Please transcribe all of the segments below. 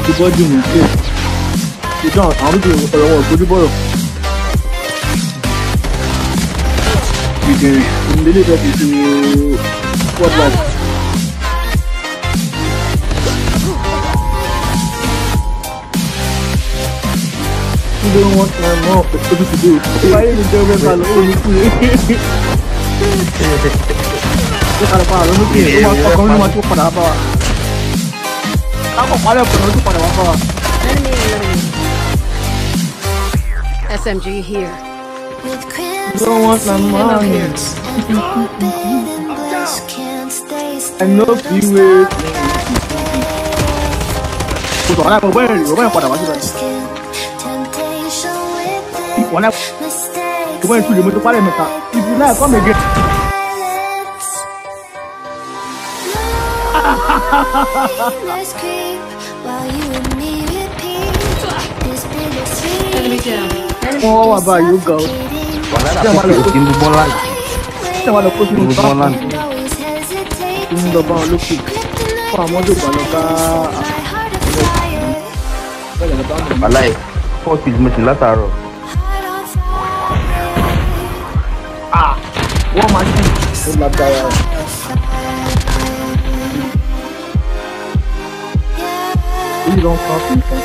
ti bọ́dì ní ṣe ṣùgbọ́n àwọn méjì ọ̀rọ̀ wọn ìfojú bọ̀rọ̀ ìbẹ̀rẹ̀ ìdílé ìfẹ́ ti ṣe world life. They don't want my mom for something to do. Why did the German call it only three? Ó kàlọ́ pa àlọ́ lókè, ó máa kọ́kọ́ ló máa tó padà bá wa. Kako pala puno tu pala wako. SMG here. Don't want my money. I love you will. 不走，那我问，我问过来，我这边。我那，我问出什么就挂在门上，你不那光没给。Let's creep while you and me repeat this bittersweet. Enemy down. Wọ́n wà bá yóò ga o. Ṣé wàá lọ kó sínú bọ́lá? Ṣé wàá lọ kó sínú bọ́lá? Ń lọ bá olókè. Fún àwọn ọdún ìgbà lọ bá àwọn. Bàlá yìí, Ils l'ont senti ça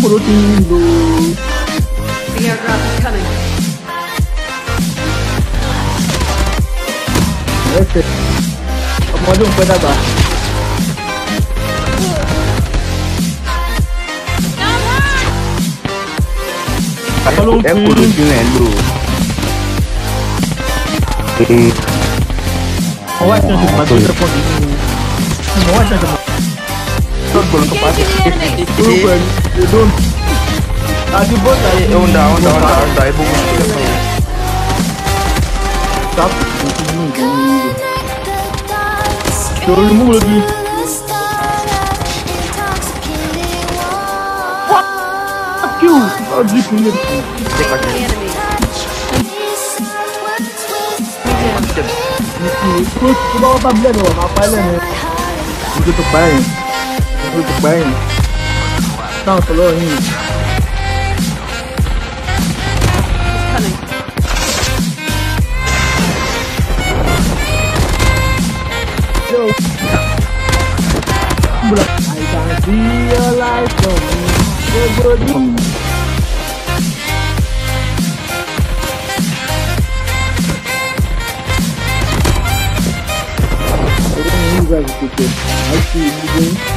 Morotindo The is coming. Esse. Pode um coisa abaixo. Falou é, é curto, bro? aku, é tanto quanto outra pontinha. Ou é tanto quanto. Todo mundo que passa. Tudo unda, unda, unda, unda. Ibu mesti. Stop. Turun mu lagi. Fuck you. Oh, deep in the. Dekat. Ikut ke bawah 14 loh, ngapain ya? Itu I can see your light on me. Good, Thank you. I see you.